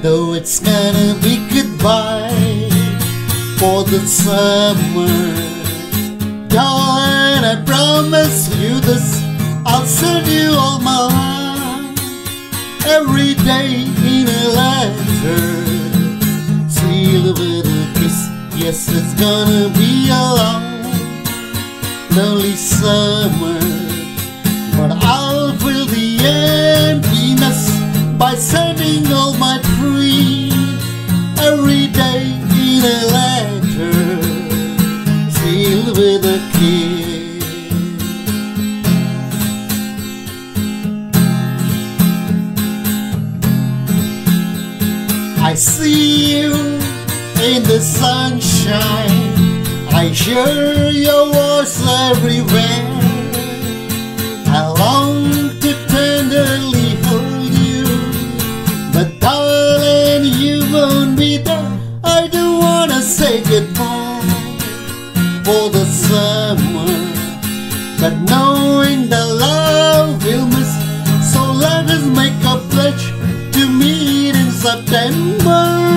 Though it's gonna be goodbye for the summer. Darling, I promise you this, I'll send you all my love every day in a letter. Sealed with a kiss, yes, it's gonna be a long, lonely summer. But I'll fill the emptiness by sending all my with a kiss. I see you in the sunshine. I hear your voice everywhere. I long to tenderly hold you, but darling, you won't be there. I don't wanna say goodbye for the summer, but knowing the love we'll miss, so let us make a pledge to meet in September